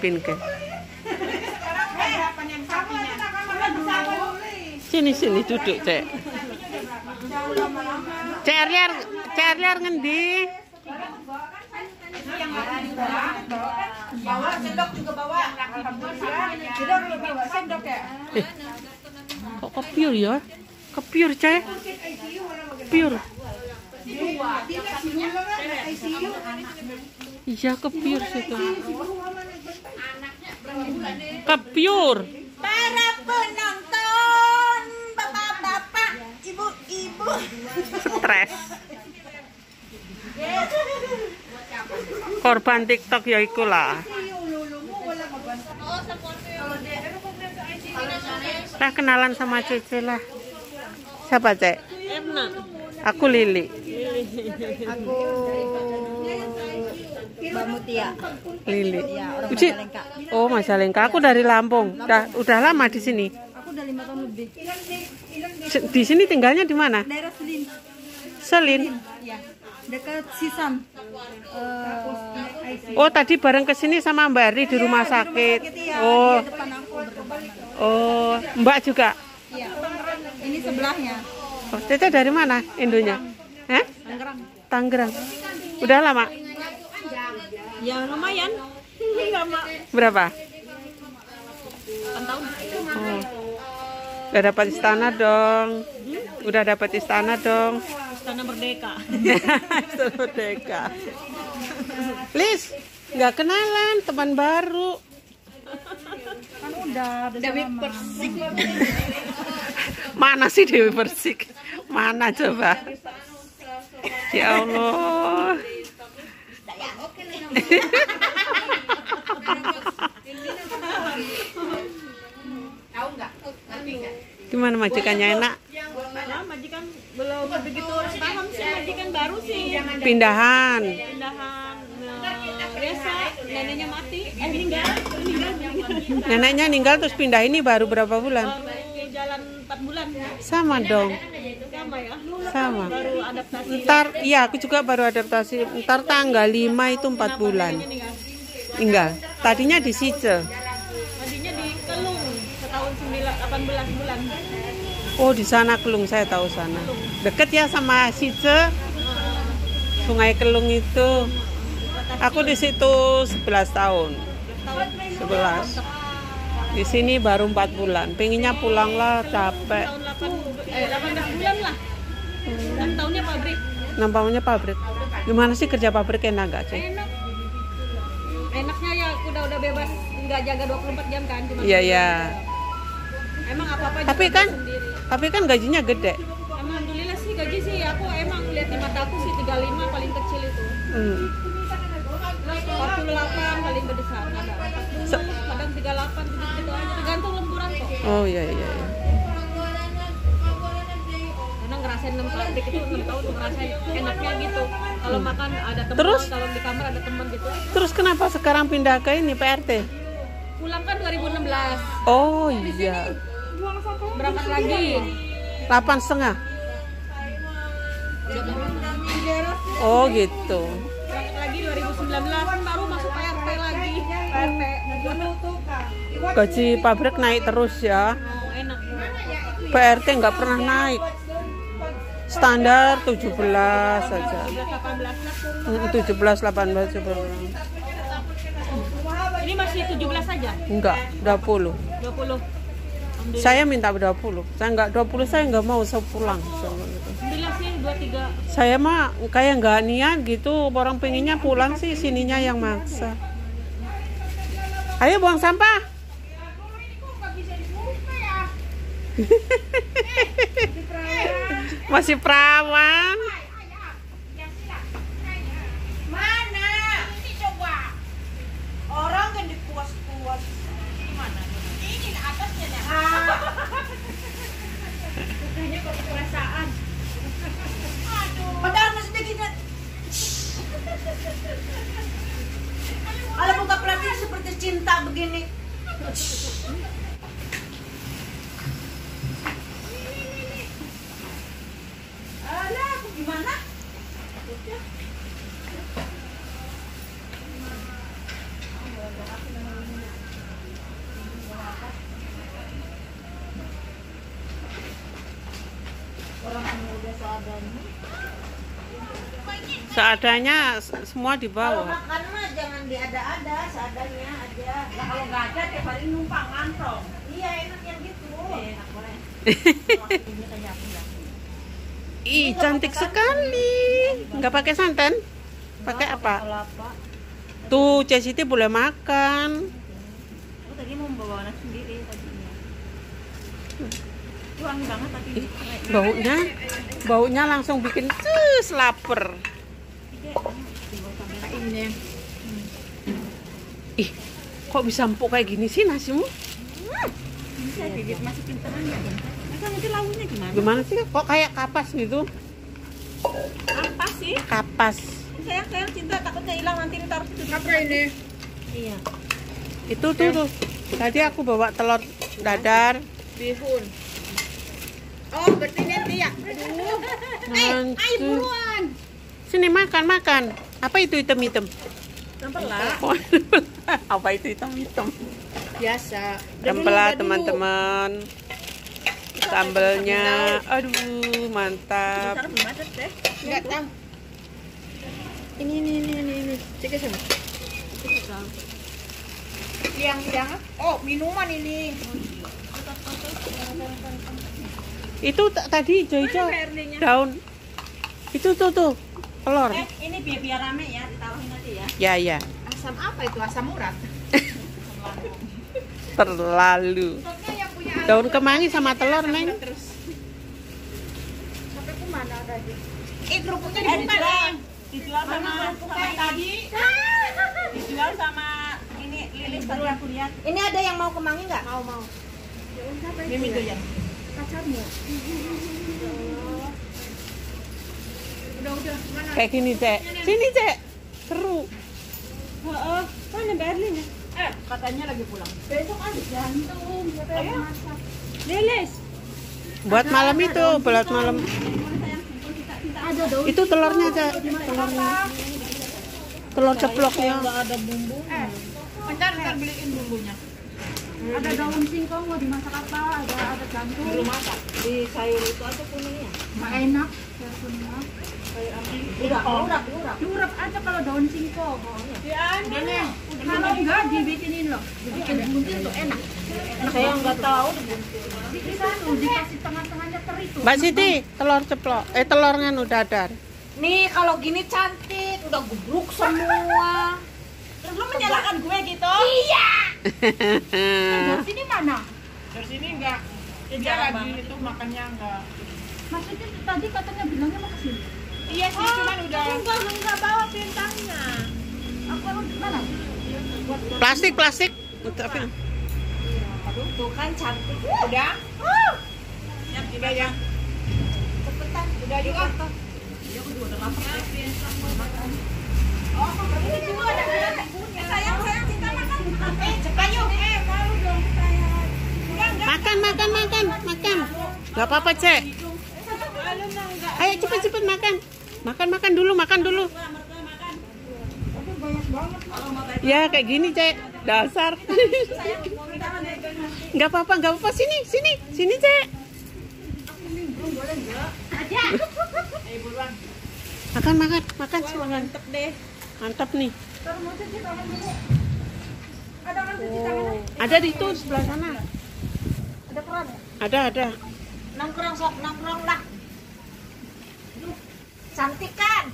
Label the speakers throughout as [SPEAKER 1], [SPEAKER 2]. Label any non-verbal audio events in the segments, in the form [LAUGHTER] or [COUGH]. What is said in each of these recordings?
[SPEAKER 1] Ke. Sini sini duduk, Cek. Cek Arliar, Cek ngendi?
[SPEAKER 2] Bawa sendok juga bawa. Sendok ya.
[SPEAKER 1] Kok kepiur ya? Kepiur, Cek. Kepiur. Iya, kepiur situ. Kepiur.
[SPEAKER 2] Para penonton, bapak-bapak, ibu-ibu.
[SPEAKER 1] Stres. Korban TikTok ya ikulah. Lah kenalan sama Cece lah. Siapa, Cek? Aku Lili.
[SPEAKER 3] Aku Mbak Mutia.
[SPEAKER 1] Lili.
[SPEAKER 3] Ya, orang
[SPEAKER 1] Uci.
[SPEAKER 3] Majalengka.
[SPEAKER 1] Oh, Majalengka. Aku dari Lampung. Udah udah lama di sini.
[SPEAKER 3] Aku udah lima tahun lebih.
[SPEAKER 1] Di sini tinggalnya di mana?
[SPEAKER 3] Daerah Selin.
[SPEAKER 1] Selin.
[SPEAKER 3] Ya. Dekat Sisam. Eh,
[SPEAKER 1] Oh, tadi bareng ke sini sama Mbak Eri di rumah sakit. Oh,
[SPEAKER 3] depan aku berteman.
[SPEAKER 1] oh, Mbak juga.
[SPEAKER 3] Iya. Ini sebelahnya.
[SPEAKER 1] Oh, Cece dari mana? Indonya? Eh?
[SPEAKER 3] Tangerang.
[SPEAKER 1] Tangerang. Udah lama?
[SPEAKER 3] Ya lumayan.
[SPEAKER 1] Berapa?
[SPEAKER 3] 8 tahun.
[SPEAKER 1] Oh. Udah dapat istana dong. Udah dapat istana dong.
[SPEAKER 3] Istana Merdeka. [LAUGHS]
[SPEAKER 1] Istana Merdeka. Liz, nggak kenalan teman baru.
[SPEAKER 3] Kan udah, udah Dewi Persik.
[SPEAKER 1] Mana sih Dewi Persik? Mana coba? Ya Allah. Gimana majikannya enak?
[SPEAKER 3] Nah, majikan belum begitu paham sih majikan baru sih.
[SPEAKER 1] Pindahan.
[SPEAKER 3] Pindahan nah, biasa neneknya mati, eh meninggal, meninggal.
[SPEAKER 1] Neneknya meninggal terus pindah ini baru berapa bulan?
[SPEAKER 3] Baru jalan 4 bulan.
[SPEAKER 1] Sama dong.
[SPEAKER 3] Sama ya.
[SPEAKER 1] Sama.
[SPEAKER 3] Baru.
[SPEAKER 1] Ntar, iya aku juga baru adaptasi. Ntar tanggal 5 itu 4 bulan. Tinggal. Tadinya di Sice.
[SPEAKER 3] Tadinya di Kelung setahun 9 18 bulan.
[SPEAKER 1] Oh di sana Kelung saya tahu sana. Deket ya sama Sice. Sungai Kelung itu. Aku di situ 11 tahun. 11. Di sini baru 4 bulan. Pengennya pulang lah capek.
[SPEAKER 3] Tahun 8 eh 18 bulan lah. Dan tahunnya pabrik.
[SPEAKER 1] Nampaknya pabrik. Gimana sih kerja pabrik enak gak sih?
[SPEAKER 3] Enak. Enaknya ya udah udah bebas nggak jaga 24 jam kan cuma
[SPEAKER 1] Iya ya.
[SPEAKER 3] emang apa apa
[SPEAKER 1] Tapi kan
[SPEAKER 3] sendiri
[SPEAKER 1] tapi kan gajinya gede.
[SPEAKER 3] alhamdulillah sih gaji sih aku emang lihat di mata aku sih 35 paling kecil itu
[SPEAKER 1] Hmm.
[SPEAKER 3] 48 paling besar kadang 40
[SPEAKER 1] Se-
[SPEAKER 3] kadang 38 aja tergantung lemburan kok
[SPEAKER 1] Oh iya iya. iya.
[SPEAKER 3] karena ngerasain 6 pabrik itu 6 tahun ngerasain enaknya gitu kalau makan ada teman
[SPEAKER 1] Terus?
[SPEAKER 3] kalau di kamar ada teman gitu
[SPEAKER 1] Terus kenapa sekarang pindah ke ini PRT?
[SPEAKER 3] pulang kan 2016
[SPEAKER 1] Oh iya.
[SPEAKER 3] berangkat lagi
[SPEAKER 1] Delapan setengah. Oh gitu.
[SPEAKER 3] berangkat lagi 2019 baru PRT lagi PRT
[SPEAKER 1] Gaji pabrik naik terus ya.
[SPEAKER 3] oh,
[SPEAKER 1] PRT nggak pernah naik. Standar 17 saja.
[SPEAKER 3] 18
[SPEAKER 1] Mm, 17, 18, 17.
[SPEAKER 3] ini masih 17 saja
[SPEAKER 1] Enggak, 20.
[SPEAKER 3] 20
[SPEAKER 1] Saya minta 20. Saya nggak 20 saya nggak mau saya pulang.
[SPEAKER 3] Alhamdulillah sih 23
[SPEAKER 1] Saya mah kayak nggak niat gitu. Orang pengennya pulang sih sininya yang maksa. Ayo buang sampah. Masih perawan.
[SPEAKER 2] Mana? Ini coba. Orang kan dipuas-puas.
[SPEAKER 4] Gimana?
[SPEAKER 5] Ini atasnya nah.
[SPEAKER 3] Katanya kok perasaan. Aduh.
[SPEAKER 2] [LAUGHS] Padahal masih dikit di pos cinta begini.
[SPEAKER 6] Alah, aku gimana?
[SPEAKER 2] Seadanya.
[SPEAKER 1] Semua di
[SPEAKER 2] Kalau
[SPEAKER 1] bawah.
[SPEAKER 2] Diada-ada, seadanya aja.
[SPEAKER 6] Lah kalau nggak ada tiap hari numpang ngantong.
[SPEAKER 2] Iya enak yang gitu.
[SPEAKER 6] Enak
[SPEAKER 2] kayak aku ya.
[SPEAKER 1] Ih, cantik sekali. Nggak pakai santan? Pakai apa?
[SPEAKER 2] Kelapa.
[SPEAKER 1] Tuh, Cesiti boleh makan.
[SPEAKER 2] Aku tadi mau bawa anak sendiri tadinya. Itu wangi banget tapi
[SPEAKER 1] Ih, baunya, baunya langsung bikin cus lapar.
[SPEAKER 2] ini.
[SPEAKER 1] Ih, kok bisa empuk kayak gini sih nasimu?
[SPEAKER 2] Bisa bibit masukin tangan ya. Masa nanti launya gimana?
[SPEAKER 1] Gimana sih? Kok kayak kapas gitu?
[SPEAKER 2] Apa sih?
[SPEAKER 1] Kapas.
[SPEAKER 2] Sayang sayang cinta takutnya hilang nanti ditaruh situ.
[SPEAKER 6] Apa ini?
[SPEAKER 2] Iya.
[SPEAKER 1] Itu tuh tuh. Tadi aku bawa telur dadar.
[SPEAKER 6] Bihun. Oh, berarti nanti ya.
[SPEAKER 1] Mantu. Sini makan makan. Apa itu hitam-hitam?
[SPEAKER 2] Tempelak. [LAUGHS]
[SPEAKER 1] Oh, apa itu hitam-hitam?
[SPEAKER 6] Biasa.
[SPEAKER 1] Tempela teman-teman. Sambelnya, aduh mantap.
[SPEAKER 6] Enggak tahu. Ini ini ini ini ini. Cek sama. Yang yang oh minuman ini.
[SPEAKER 1] Itu tadi hijau-hijau daun. Itu tuh tuh telur.
[SPEAKER 2] Eh, ini biar biar rame ya, ditaruhin nanti ya.
[SPEAKER 1] Ya ya.
[SPEAKER 6] Asam apa itu? Asam urat. [LAUGHS]
[SPEAKER 1] Terlalu. Daun kemangi sama telur neng.
[SPEAKER 6] terus. Sampai ke mana tadi?
[SPEAKER 2] Eh, kerupuknya
[SPEAKER 6] Eh,
[SPEAKER 2] dibuka
[SPEAKER 6] dijual.
[SPEAKER 2] nih. Dijual sama sama tadi. [LAUGHS] Dijual sama ini lilis tadi aku lihat. Ini ada yang mau kemangi nggak? Mau mau.
[SPEAKER 6] Mimi goyang. Kacamnya. Udah udah mana?
[SPEAKER 1] Kayak gini cek. Sini cek. Seru.
[SPEAKER 2] Heeh. Mana Berlin ya?
[SPEAKER 6] Eh, katanya lagi pulang. Besok ada jantung. Katanya masak.
[SPEAKER 2] Lilis.
[SPEAKER 1] Buat malam itu, buat malam.
[SPEAKER 6] Ada.
[SPEAKER 1] Itu telurnya cek. Telurnya. Telur ceploknya.
[SPEAKER 2] ada bumbu.
[SPEAKER 6] Eh, bentar bentar beliin bumbunya. Ada daun singkong mau dimasak apa? Ada ada jantung.
[SPEAKER 2] Belum masak. Di sayur itu ada kuningnya.
[SPEAKER 6] Enak. sayur kuning.
[SPEAKER 2] Urak, urak, urak.
[SPEAKER 6] Diurap aja kalau daun singkong. Udah nih. Kalau enggak dibikinin loh. Dibikin buntil tuh enak.
[SPEAKER 2] Saya nggak tahu.
[SPEAKER 6] Bikin satu dikasih tengah-tengahnya teri tuh.
[SPEAKER 1] Mbak Siti, telur ceplok. Eh telurnya nu dadar.
[SPEAKER 2] Nih kalau gini cantik, udah gubruk semua. Terus lu menyalahkan gue gitu? Iya. [LAUGHS]
[SPEAKER 6] Dari sini mana?
[SPEAKER 5] Dari sini enggak. Dia lagi itu makannya enggak.
[SPEAKER 6] Maksudnya tadi katanya bilangnya mau ke sini.
[SPEAKER 5] Iya sih, cuman udah
[SPEAKER 2] Enggak, lu nggak bawa pintangnya.
[SPEAKER 6] Aku gimana?
[SPEAKER 1] Plastik plastik. Tapi
[SPEAKER 2] Aduh, tuh kan cantik.
[SPEAKER 5] udah.
[SPEAKER 2] Uh,
[SPEAKER 5] Ya, udah ya.
[SPEAKER 2] cepetan.
[SPEAKER 5] Udah juga.
[SPEAKER 2] Juga ada ada bumbunya. Sayang, sayang, kita makan. Eh, cepat yuk. Eh, malu dong sayang.
[SPEAKER 1] makan makan makan makan. Gak apa-apa cek. Ayo cepet cepet makan. Makan makan dulu makan dulu. Ya kayak gini cek. Dasar. [LAUGHS] Gak apa-apa gak apa-apa sini sini sini cek. Makan makan makan silakan.
[SPEAKER 2] Mantep deh.
[SPEAKER 1] Mantap nih.
[SPEAKER 6] Dulu. Ada cuci tangan?
[SPEAKER 1] Ada di itu sebelah sana.
[SPEAKER 6] Ada peran?
[SPEAKER 1] Ada ada.
[SPEAKER 2] Nongkrong sok, nongkrong lah. Cantik kan?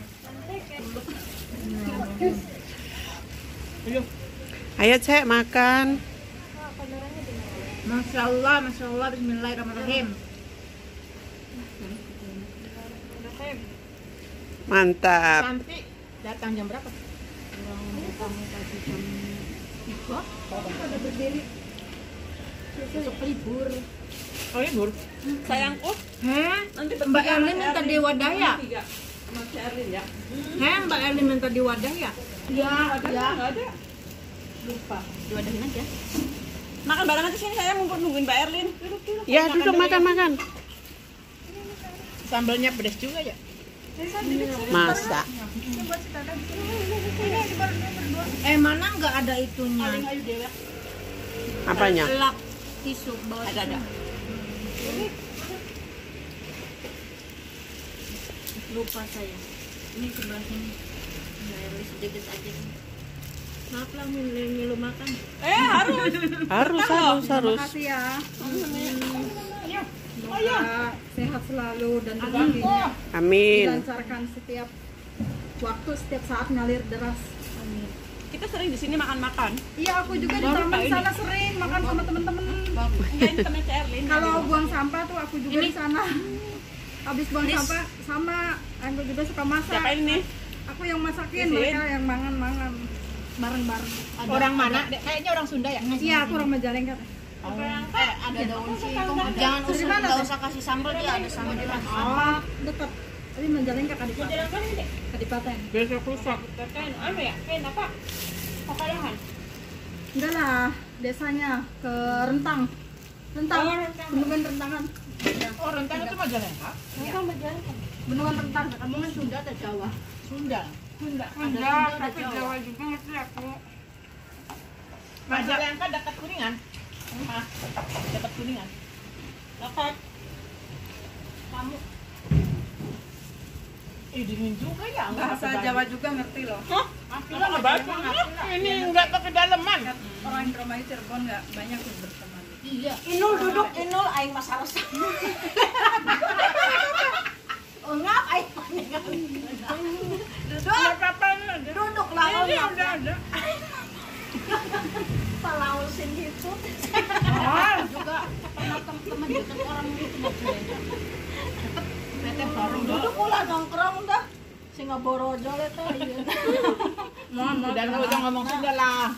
[SPEAKER 1] Ayo cek makan.
[SPEAKER 6] Masya Allah, Masya Allah, Bismillahirrahmanirrahim.
[SPEAKER 1] Mantap.
[SPEAKER 6] Nanti datang jam berapa? Ada berdiri. Besok libur.
[SPEAKER 5] Oh, libur.
[SPEAKER 2] Sayangku.
[SPEAKER 6] Heh, Mbak Erlin minta diwadah ya?
[SPEAKER 5] Masih Erlin ya.
[SPEAKER 6] Heh, Mbak Erlin minta diwadah ya? Iya, iya.
[SPEAKER 5] Enggak ada.
[SPEAKER 2] Apa? Diwadahin aja. Makan bareng aja sini saya mumpung nungguin Mbak Erlin. Duduk, duduk.
[SPEAKER 1] Ya duduk makan makan.
[SPEAKER 5] Sambalnya pedas juga ya.
[SPEAKER 1] Masa.
[SPEAKER 2] Eh mana nggak ada itunya?
[SPEAKER 1] Apanya?
[SPEAKER 2] Lap tisu bawa ada ada. Lupa saya. Ini. Mbak Erlin sedikit aja. Maaf lah milu makan.
[SPEAKER 4] Eh harus.
[SPEAKER 1] Harus harus harus.
[SPEAKER 6] Makasih ya. Semoga sehat selalu dan rezekinya
[SPEAKER 1] Amin.
[SPEAKER 6] dilancarkan setiap waktu, setiap saat ngalir deras.
[SPEAKER 4] Kita sering di sini makan-makan.
[SPEAKER 6] Iya, aku juga di taman sana sering makan sama temen-temen.
[SPEAKER 4] Erlin.
[SPEAKER 6] Kalau buang sampah tuh aku juga di sana. Habis buang sampah sama aku juga suka masak.
[SPEAKER 4] Siapa ini?
[SPEAKER 6] Aku yang masakin,
[SPEAKER 4] Isin.
[SPEAKER 6] mereka yang mangan-mangan bareng-bareng.
[SPEAKER 5] Orang mana? Dek, Kayaknya orang Sunda ya.
[SPEAKER 6] Iya, aku orang Majalengka.
[SPEAKER 2] Eh, ada daun singkong. Jangan usah,
[SPEAKER 6] mana
[SPEAKER 2] nggak
[SPEAKER 6] tuh?
[SPEAKER 2] usah kasih sambal dia ada sambal di.
[SPEAKER 6] Oh, dekat. Tapi Majalengka Kadipaten. Kadipaten.
[SPEAKER 5] Besok rusak.
[SPEAKER 4] Kain anu ya? Kain apa? Pakayahan.
[SPEAKER 6] Enggak lah, desanya ke Rentang. Rentang. Bendungan Rentangan.
[SPEAKER 5] Oh, rentang itu Majalengka.
[SPEAKER 6] Bendungan Rentang. Kamu kan Sunda atau Jawa?
[SPEAKER 5] Sunda.
[SPEAKER 6] Sunda.
[SPEAKER 5] Enggak, tapi Jawa juga ngerti aku. Majalengka dekat Kuningan. Ah, dekat Kuningan.
[SPEAKER 4] Dekat.
[SPEAKER 5] Kamu. Ih, dingin juga ya.
[SPEAKER 6] Bahasa Jawa juga ngerti loh.
[SPEAKER 5] Kita nggak baca. Ini enggak ke kedalaman.
[SPEAKER 6] Orang Indramayu Cirebon nggak banyak yang berteman.
[SPEAKER 2] Inul duduk, Inul aing mas [LAUGHS] harus. Oh, ngap aing Duduk,
[SPEAKER 5] Kapan ada?
[SPEAKER 2] duduk lah.
[SPEAKER 5] Ini udah ada. [LAUGHS]
[SPEAKER 2] Palausin gitu.
[SPEAKER 5] Oh, [LAUGHS]
[SPEAKER 2] Juga pernah teman dekat orang itu mau Duduk ulah nongkrong dah. Singa borojol eta ieu.
[SPEAKER 5] udah nggak usah ngomong Sunda lah.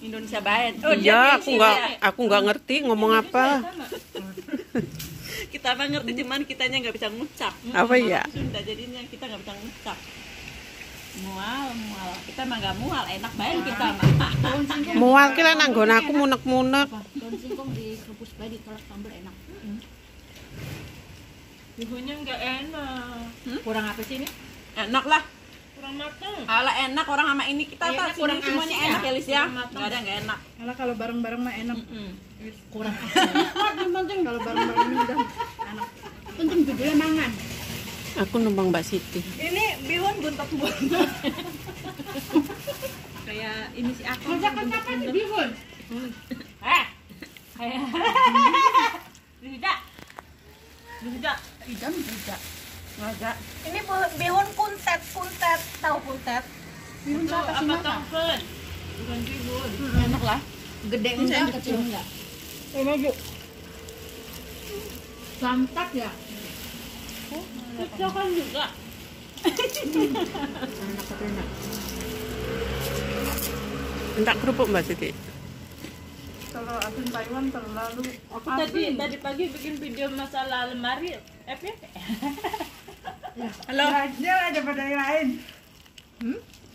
[SPEAKER 4] Indonesia baik.
[SPEAKER 1] Iya, aku nggak aku nggak ngerti ngomong apa. [LAUGHS]
[SPEAKER 4] Kita mah ngerti cuman kitanya nggak bisa ngucap.
[SPEAKER 1] Apa ya?
[SPEAKER 4] Sunda jadinya kita nggak bisa ngucap. Mual, mual. Kita mah nggak mual, enak banget kita mah. [LAUGHS]
[SPEAKER 1] Mual kira nanggon aku munek-munek.
[SPEAKER 2] Daun singkong direbus bae ditolak sambal enak.
[SPEAKER 5] Bihunnya nggak enak.
[SPEAKER 2] Kurang apa sih ini?
[SPEAKER 4] Enak lah.
[SPEAKER 5] Kurang matang.
[SPEAKER 4] Ala enak orang sama ini kita
[SPEAKER 5] Iya,
[SPEAKER 4] tak
[SPEAKER 5] kurang
[SPEAKER 4] semuanya enak
[SPEAKER 5] ya?
[SPEAKER 4] ya Lis ya. Nggak ada nggak enak.
[SPEAKER 6] Malah kalau bareng-bareng mah enak.
[SPEAKER 4] Mm.
[SPEAKER 2] Kurang.
[SPEAKER 6] Yang penting kalau bareng-bareng ini udah enak.
[SPEAKER 5] Penting judulnya mangan.
[SPEAKER 1] Aku numpang Mbak Siti.
[SPEAKER 6] Ini bihun buntot-buntot. [LAUGHS]
[SPEAKER 4] Kayak ini si aku.
[SPEAKER 5] Masakan apa nih bihun?
[SPEAKER 4] Eh. Kayak. Tidak. Tidak.
[SPEAKER 5] Idam tidak.
[SPEAKER 4] Ngajak.
[SPEAKER 2] Ini bihun kuntet, kuntet. Tahu kuntet?
[SPEAKER 5] Bihun
[SPEAKER 4] Itu
[SPEAKER 5] apa sih
[SPEAKER 4] apa
[SPEAKER 5] Mata?
[SPEAKER 4] tongkol? Bukan bihun.
[SPEAKER 2] Enak lah. Gede enggak, kecil enggak.
[SPEAKER 5] Eh, maju. Santak ya?
[SPEAKER 4] Kecil kan juga.
[SPEAKER 1] Enggak kerupuk Mbak Siti.
[SPEAKER 6] Kalau asin Taiwan terlalu
[SPEAKER 4] Aku tadi tadi pagi bikin video masalah lemari. Eh,
[SPEAKER 6] Halo. Dia aja pada yang lain.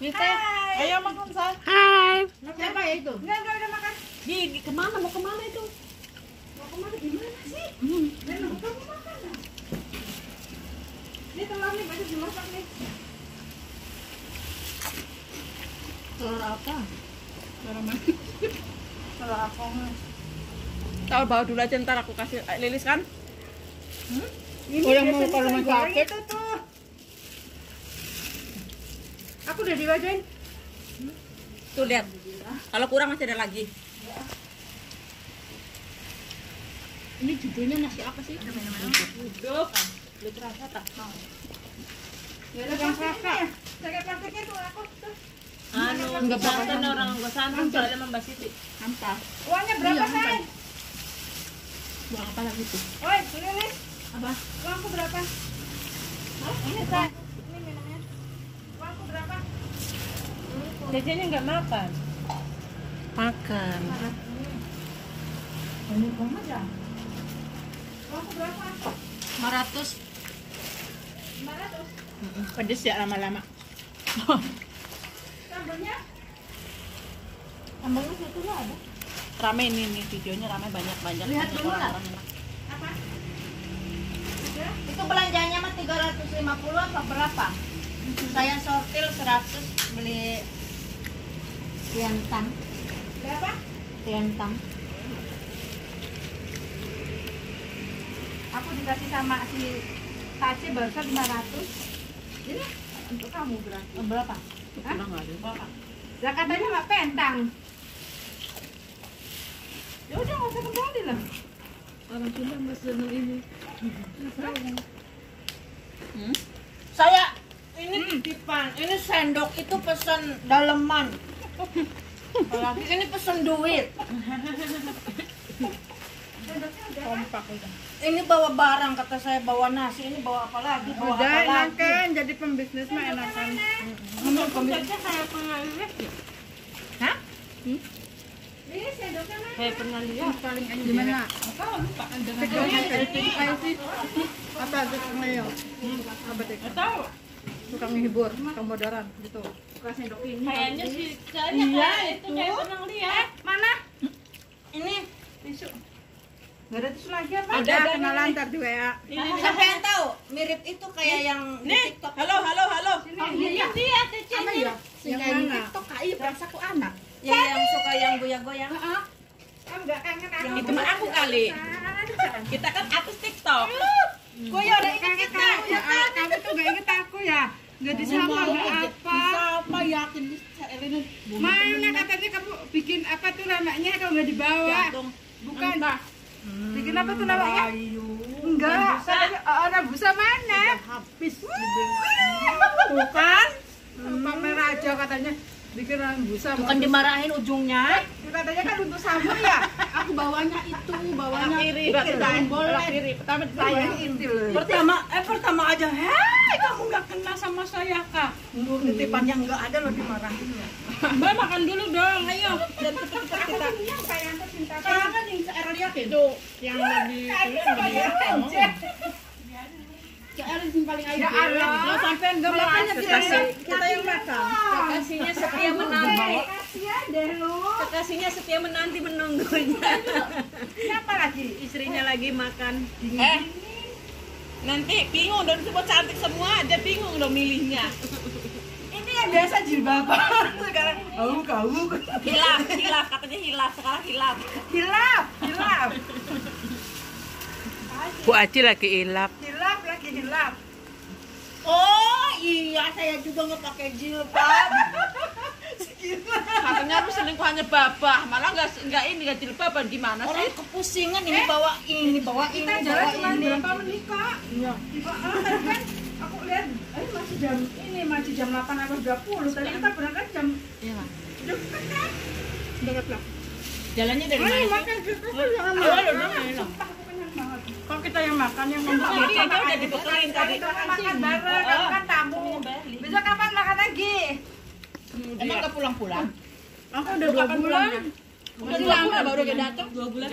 [SPEAKER 6] Hai.
[SPEAKER 5] Ayo makan sah.
[SPEAKER 1] Hai.
[SPEAKER 5] Siapa ya itu?
[SPEAKER 6] Enggak, enggak udah makan.
[SPEAKER 4] Di, di ke mana mau ke mana itu?
[SPEAKER 6] Mau ke mana gimana sih? Dan bukan mau makan. lah. Ini telur nih banyak dimasak nih.
[SPEAKER 5] Telur apa?
[SPEAKER 6] Telur mana? [LAUGHS] Telur apa?
[SPEAKER 4] Tahu bawa dulu aja ntar aku kasih eh, lilis kan?
[SPEAKER 6] Ini
[SPEAKER 5] Oh, yang mau
[SPEAKER 6] ikan goreng
[SPEAKER 5] sakit?
[SPEAKER 6] Itu tuh. Aku udah diwajain.
[SPEAKER 4] Tuh lihat. Kalau kurang masih ada lagi.
[SPEAKER 5] Ini judulnya nasi apa sih?
[SPEAKER 4] Duduk. Lu terasa tak?
[SPEAKER 6] Ya udah plastiknya ya. Pakai plastiknya tuh aku tuh.
[SPEAKER 4] Anu, enggak santan orang enggak santan soalnya Mbak Siti.
[SPEAKER 5] Ampas.
[SPEAKER 6] Uangnya berapa,
[SPEAKER 5] Iya,
[SPEAKER 6] Say?
[SPEAKER 5] Buang apa lagi tuh?
[SPEAKER 6] Oi, ini nih.
[SPEAKER 5] Apa?
[SPEAKER 6] Uangku berapa? Hah? Ini, Say. Ini minumnya. Uangku berapa?
[SPEAKER 4] Jajannya enggak makan.
[SPEAKER 1] Makan.
[SPEAKER 6] Ya. Uangku berapa?
[SPEAKER 2] 500.
[SPEAKER 6] 500.
[SPEAKER 5] Pedes ya lama-lama. [LAUGHS]
[SPEAKER 6] Sambelnya?
[SPEAKER 2] Sambalnya situ lah ada.
[SPEAKER 4] Rame ini nih videonya rame banyak banyak.
[SPEAKER 2] Lihat dulu lah.
[SPEAKER 4] enak.
[SPEAKER 2] Itu belanjanya mah 350 apa berapa? Saya sortil 100 beli tiantang.
[SPEAKER 6] Berapa?
[SPEAKER 2] Tiantang.
[SPEAKER 6] Aku dikasih sama si Taci barusan 500. Ini untuk kamu berarti.
[SPEAKER 2] Oh, berapa?
[SPEAKER 4] Nggak ada.
[SPEAKER 6] Lah katanya nggak pentang. Ya udah nggak usah kembali lah.
[SPEAKER 4] Orang Sunda mas seneng ini. Hmm?
[SPEAKER 2] Saya ini titipan, ini sendok itu pesan daleman. Apalagi ini pesan duit. Ini bawa barang kata saya bawa nasi, ini bawa apa lagi? Bawa
[SPEAKER 5] Udah
[SPEAKER 2] apa lagi?
[SPEAKER 5] enakan, jadi pembisnis mah enakan.
[SPEAKER 2] Menurut pembisnisnya saya punya lihat ya.
[SPEAKER 6] Ini sendoknya mana?
[SPEAKER 4] Saya pernah lihat.
[SPEAKER 5] Paling enak gimana? Sekarang sih apa itu ngayo? Apa?
[SPEAKER 4] Tahu?
[SPEAKER 5] Tukang hibur, tukang bodoran gitu.
[SPEAKER 6] Bukan sendok ini.
[SPEAKER 4] Kayaknya sih kayaknya
[SPEAKER 6] Iya,
[SPEAKER 4] kayak itu
[SPEAKER 6] itu.
[SPEAKER 4] kayak pernah lihat.
[SPEAKER 6] Mana?
[SPEAKER 2] Ini
[SPEAKER 6] Tisu. Gak ada tisu lagi apa?
[SPEAKER 5] Ada kenalan ntar di WA.
[SPEAKER 2] siapa yang tahu? Mirip itu kayak yang di
[SPEAKER 4] Nih,
[SPEAKER 2] TikTok.
[SPEAKER 4] halo halo halo.
[SPEAKER 6] Oh, iya.
[SPEAKER 4] Dia
[SPEAKER 5] Apa
[SPEAKER 4] cecenya.
[SPEAKER 5] ya? Yang mana?
[SPEAKER 6] TikTok kai berasa ku anak.
[SPEAKER 2] Ya, yang suka yang goyang-goyang.
[SPEAKER 6] Kamu gak kangen aku?
[SPEAKER 4] Itu mah aku kali. Kita kan artis TikTok.
[SPEAKER 6] Kok ya udah inget kita? Ya kan?
[SPEAKER 5] Kamu tuh gak inget aku ya? Gak disapa, gak apa.
[SPEAKER 4] Apa yakin Elena?
[SPEAKER 5] Mana katanya kamu bikin apa tuh namanya kalau nggak dibawa?
[SPEAKER 4] Jantung.
[SPEAKER 5] Bukan. Bikin apa tuh namanya? Enggak. Katanya oh, Rabusa mana?
[SPEAKER 4] Habis.
[SPEAKER 5] Bukan. Pamer aja katanya bikin rambusa.
[SPEAKER 2] Bukan dimarahin ujungnya.
[SPEAKER 5] Katanya kan untuk sabun ya. Aku bawanya itu, bawanya
[SPEAKER 4] kiri.
[SPEAKER 5] boleh.
[SPEAKER 4] kiri. Pertama
[SPEAKER 5] Saya intil.
[SPEAKER 2] Pertama, eh pertama aja, hei
[SPEAKER 5] nggak kenal sama saya kak?
[SPEAKER 2] titipan yang nggak ada lo dimarahin ya.
[SPEAKER 5] Mbak makan dulu dong, ayo.
[SPEAKER 4] dan cepat-cepat kita.
[SPEAKER 5] Sekarang kan yang saya lihat itu yang lagi Erin yang paling aja. Ya Allah. Sampai enggak makannya
[SPEAKER 4] Kekasih.
[SPEAKER 5] kita yang makan.
[SPEAKER 4] Kekasihnya setia menanti. Kekasihnya setia menanti menunggunya.
[SPEAKER 6] Siapa lagi?
[SPEAKER 4] Istrinya lagi makan. Eh, nanti bingung dong semua cantik semua aja bingung dong milihnya.
[SPEAKER 6] Ini yang biasa jilbaban. Sekarang kamu kamu
[SPEAKER 4] Hilaf, hilaf katanya hilaf sekarang hilaf.
[SPEAKER 6] hilap, hilap,
[SPEAKER 1] Bu Aci lagi ilap.
[SPEAKER 6] hilap lagi hilap.
[SPEAKER 2] Oh iya, saya juga nggak pakai jilbab.
[SPEAKER 4] Katanya harus selingkuhannya babah, malah nggak nggak ini nggak jilbaban gimana
[SPEAKER 2] Orang
[SPEAKER 4] sih?
[SPEAKER 2] kepusingan ini bawa ini, bawa ini,
[SPEAKER 6] Kita jalan cuma
[SPEAKER 2] ini.
[SPEAKER 6] berapa menit kak? Iya. kan aku lihat, eh masih jam ini masih jam 8 atau 20. Tadi kita berangkat jam
[SPEAKER 4] Iya.
[SPEAKER 6] kan?
[SPEAKER 5] Dekat lah.
[SPEAKER 4] Jalannya dari mana?
[SPEAKER 5] makan kita jangan
[SPEAKER 4] Ayo,
[SPEAKER 5] makan. Kok kita yang makan yang ngomong
[SPEAKER 4] Tadi aja udah dibekelin tadi.
[SPEAKER 6] Kita makan bareng, kamu kan tamu. Besok kapan makan lagi?
[SPEAKER 4] Emang nggak pulang-pulang?
[SPEAKER 5] Aku udah dua bulan.
[SPEAKER 4] Udah dua bulan baru dia datang. Dua bulan.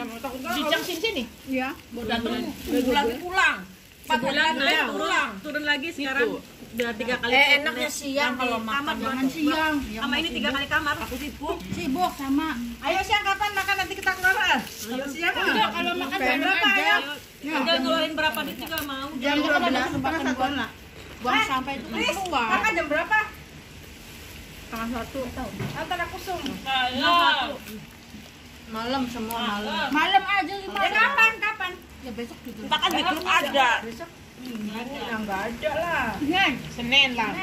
[SPEAKER 4] Jijang sini sini.
[SPEAKER 5] Iya.
[SPEAKER 4] Baru datang. Bulan pulang. Empat bulan naik pulang. Turun lagi sekarang. Udah tiga kali.
[SPEAKER 2] Eh enaknya siang kalau makan jangan siang.
[SPEAKER 4] Sama ini tiga kali kamar. Aku sibuk.
[SPEAKER 5] Sibuk sama.
[SPEAKER 6] Ayo siang kapan makan nanti kita keluar? Ayo siang.
[SPEAKER 5] Udah kalau makan
[SPEAKER 6] Jam berapa, ayo?
[SPEAKER 4] Tinggal ngeluarin berapa duit juga mau.
[SPEAKER 5] Jam dua setengah satu lah.
[SPEAKER 2] Buang sampai itu
[SPEAKER 6] Riz,
[SPEAKER 2] keluar.
[SPEAKER 6] makan jam berapa?
[SPEAKER 5] Setengah satu.
[SPEAKER 6] Antara kusum.
[SPEAKER 2] Malam semua malam.
[SPEAKER 5] Malam aja
[SPEAKER 6] Ya kapan? Kapan?
[SPEAKER 2] Ya besok juga.
[SPEAKER 4] Makan di grup ada.
[SPEAKER 6] Ya enggak ada lah.
[SPEAKER 5] Neng.
[SPEAKER 4] Senin lah.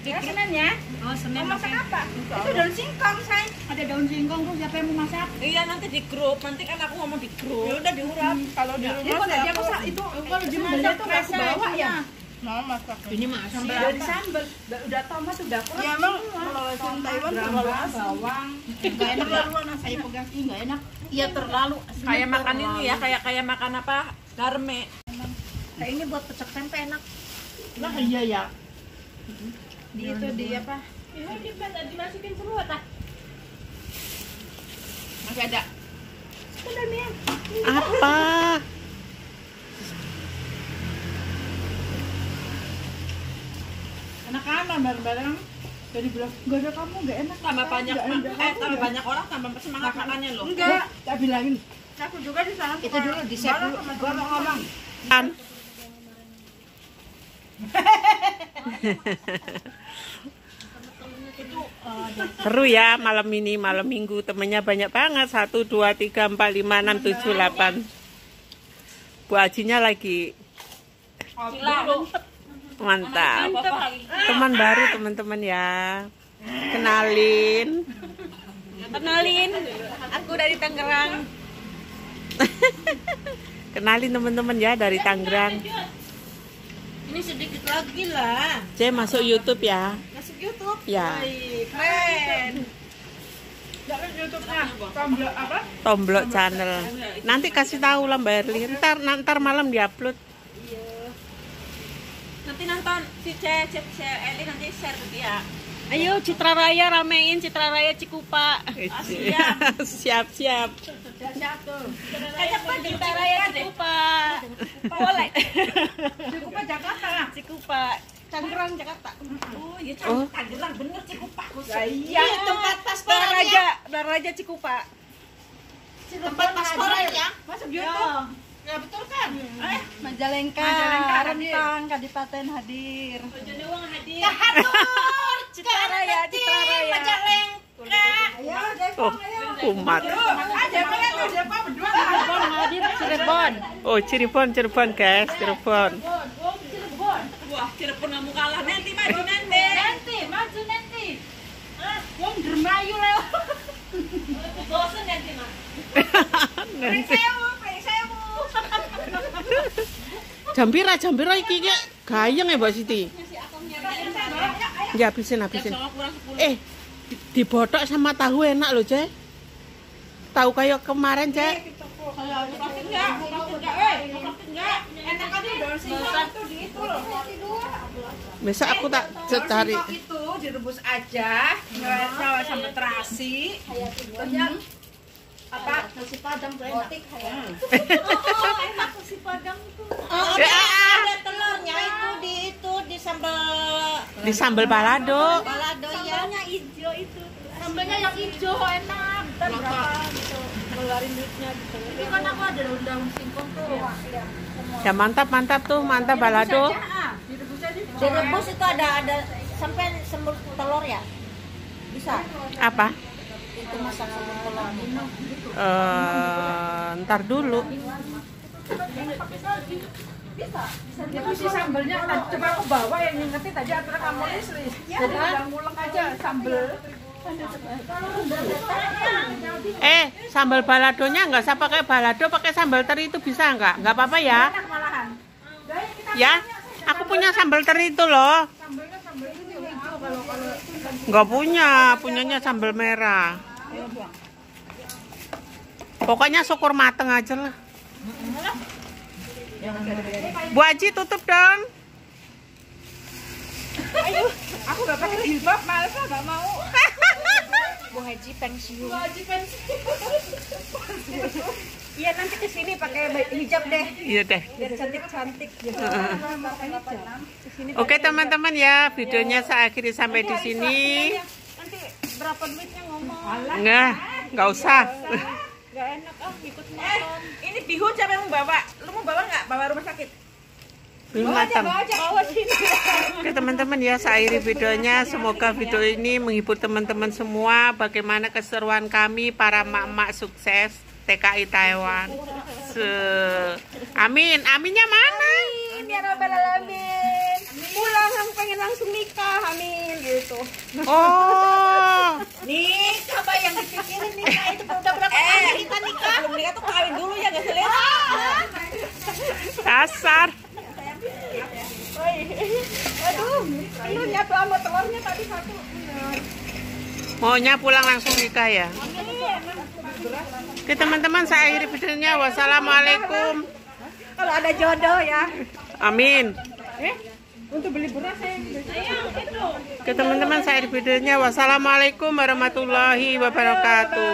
[SPEAKER 6] Ya Senin ya.
[SPEAKER 4] Oh Senin.
[SPEAKER 6] Mau masak apa? Itu daun singkong, say.
[SPEAKER 5] Ada daun singkong tuh siapa yang mau masak?
[SPEAKER 4] Iya nanti di grup. Nanti kan aku ngomong di grup.
[SPEAKER 6] Ya udah diurap. Kalau di
[SPEAKER 5] Ini
[SPEAKER 6] rumah
[SPEAKER 5] dia
[SPEAKER 6] aku itu
[SPEAKER 5] Kalau di
[SPEAKER 6] sambelnya
[SPEAKER 5] mana
[SPEAKER 6] tuh
[SPEAKER 5] tuh
[SPEAKER 6] aku bawa ya.
[SPEAKER 5] Mau masak.
[SPEAKER 4] Ini masih.
[SPEAKER 6] Udah di sambel, udah, udah tomat udah kurang.
[SPEAKER 5] Ya emang kalau langsung Taiwan terlalu
[SPEAKER 6] bawang.
[SPEAKER 2] Enggak enak ya. Saya pegang ini enggak enak. Iya terlalu.
[SPEAKER 4] Kayak makan ini ya, kayak kayak makan apa? Garme.
[SPEAKER 2] Kayak ini buat pecel tempe enak.
[SPEAKER 4] Lah iya ya.
[SPEAKER 6] Di itu di apa?
[SPEAKER 4] Ini dimasukin semua tak? Masih ada.
[SPEAKER 1] Apa?
[SPEAKER 5] Anak-anak bareng-bareng.
[SPEAKER 6] Jadi bilang, nggak ada kamu, nggak enak.
[SPEAKER 4] Tambah banyak
[SPEAKER 6] Nggak ada
[SPEAKER 4] eh tambah banyak orang tambah semangat makannya loh.
[SPEAKER 6] Enggak, tak bilangin. Aku juga di sana.
[SPEAKER 2] Itu dulu di set dulu.
[SPEAKER 6] Gua mau ngomong.
[SPEAKER 1] Kan? Seru ya malam ini, malam minggu temennya banyak banget. 1, 2, 3, 4, 5, 6, 7, 8. Bu Ajinya lagi mantap. Teman baru teman-teman ya. Kenalin.
[SPEAKER 2] Kenalin, aku dari Tangerang. [LAUGHS]
[SPEAKER 1] Kenalin teman-teman ya dari Tangerang.
[SPEAKER 2] Ini sedikit lagi lah.
[SPEAKER 1] Saya masuk YouTube ya.
[SPEAKER 2] Masuk YouTube.
[SPEAKER 1] Ya.
[SPEAKER 2] Keren.
[SPEAKER 6] Jangan YouTube-nya. Tombol apa?
[SPEAKER 1] Tomblok channel. Nanti kasih tahu lah Mbak Erli. Ntar, ntar malam diupload.
[SPEAKER 4] Nanti nonton si Ce Ce Ce Eli nanti share ke dia.
[SPEAKER 2] Ayo Citra Raya ramein Citra Raya Cikupa. [LAUGHS]
[SPEAKER 1] siap siap.
[SPEAKER 2] Ajak Pak Citra Raya Cikupa. Boleh. [LAUGHS]
[SPEAKER 6] Cikupa Jakarta.
[SPEAKER 2] Cikupa. Tangerang Jakarta.
[SPEAKER 4] Oh, iya
[SPEAKER 1] Oh.
[SPEAKER 4] Tangerang bener sih kupak.
[SPEAKER 2] Iya, tempat pasporan Raja, Raja Cikupa.
[SPEAKER 4] Tempat pasporan ya.
[SPEAKER 6] Masuk YouTube. Ya betul kan? Eh,
[SPEAKER 2] Majalengka,
[SPEAKER 6] Majalengka hadir.
[SPEAKER 2] Rentang, Kadipaten hadir.
[SPEAKER 4] Uang hadir.
[SPEAKER 2] Citra Raya, Citra Raya.
[SPEAKER 6] ayo deh.
[SPEAKER 1] Oh, umat.
[SPEAKER 6] Apa berdua.
[SPEAKER 2] Cirebon hadir, Cirebon.
[SPEAKER 1] Oh, Cirebon, Cirebon guys, Cirebon.
[SPEAKER 4] Wah, Cirebon nggak mau kalah nanti maju nanti.
[SPEAKER 6] Nanti, maju nanti. Wong dermayu lewat.
[SPEAKER 4] Bosen nanti mah. [LAUGHS]
[SPEAKER 1] Nanti. Jambira, jambira iki ki gayeng ya Mbak Siti. Ya habisin, habisin. Eh, di- dibotok sama tahu enak loh, Cek. Tahu kayak kemarin, Cek. Besok aku tak cari.
[SPEAKER 6] Itu direbus aja, sama terasi. Apa? Nasi padang tuh enak.
[SPEAKER 2] Oh,
[SPEAKER 1] Ya.
[SPEAKER 2] ada telurnya itu di itu di sambal
[SPEAKER 1] Di sambal balado.
[SPEAKER 2] balado ya. Sambalnya hijau itu.
[SPEAKER 6] Sambalnya yang hijau enak. Ntar berapa gitu. Ngeluarin duitnya gitu. Itu kan aku ada daun-daun singkong tuh.
[SPEAKER 1] Ya mantap, mantap tuh, mantap balado.
[SPEAKER 6] Ah, direbus aja.
[SPEAKER 2] Direbus itu ada ada sampai sembur telur ya? Bisa.
[SPEAKER 1] Apa?
[SPEAKER 2] Masak.
[SPEAKER 1] Eh, ntar dulu.
[SPEAKER 6] Itu si sambalnya tadi coba aku bawa yang ngingetin tadi aturan kamu istri. Jadi udah ngulek aja sambal.
[SPEAKER 1] Eh, sambal baladonya nggak usah pakai balado, pakai sambal teri itu bisa nggak? Nggak apa-apa ya? Ya, aku punya sambal teri itu loh. Nggak punya, punyanya sambal merah. Pokoknya syukur mateng aja lah. Bu Aji tutup dong.
[SPEAKER 6] aku gak pakai jilbab males lah gak mau.
[SPEAKER 2] Bu Haji pensiun.
[SPEAKER 6] Wajib pensiun.
[SPEAKER 2] Iya nanti ke sini pakai hijab deh.
[SPEAKER 1] Iya deh.
[SPEAKER 2] Biar cantik-cantik.
[SPEAKER 1] Oke teman-teman ya, videonya saya akhiri sampai di sini.
[SPEAKER 2] Berapa duitnya ngomong?
[SPEAKER 1] Enggak, nggak usah.
[SPEAKER 2] Gak enak ah ikut
[SPEAKER 4] Eh,
[SPEAKER 2] nonton.
[SPEAKER 4] ini bihun siapa yang mau bawa? Lu mau bawa nggak? Bawa rumah sakit?
[SPEAKER 1] Belum matang.
[SPEAKER 2] Bawa sini.
[SPEAKER 1] Oke teman-teman ya, saya akhiri videonya. Semoga video ini menghibur teman-teman semua. Bagaimana keseruan kami para mak-mak sukses TKI Taiwan. Se- Amin. Aminnya mana?
[SPEAKER 2] Amin ya rabbal alamin. Pulang yang pengen langsung nikah, amin gitu.
[SPEAKER 1] Oh, [LAUGHS]
[SPEAKER 2] Nih, coba yang dipikirin nikah itu udah berapa kali kita nikah?
[SPEAKER 4] Belum nikah tuh kawin dulu ya nggak selera.
[SPEAKER 1] dasar.
[SPEAKER 2] Aduh, telurnya sama telurnya tadi satu.
[SPEAKER 1] Maunya pulang langsung nikah ya. Oke teman-teman, saya akhiri videonya. Wassalamualaikum.
[SPEAKER 2] Kalau ada jodoh ya.
[SPEAKER 1] Amin.
[SPEAKER 6] Untuk beli beras saya
[SPEAKER 1] Oke teman-teman, saya akhiri videonya. Wassalamualaikum warahmatullahi wabarakatuh.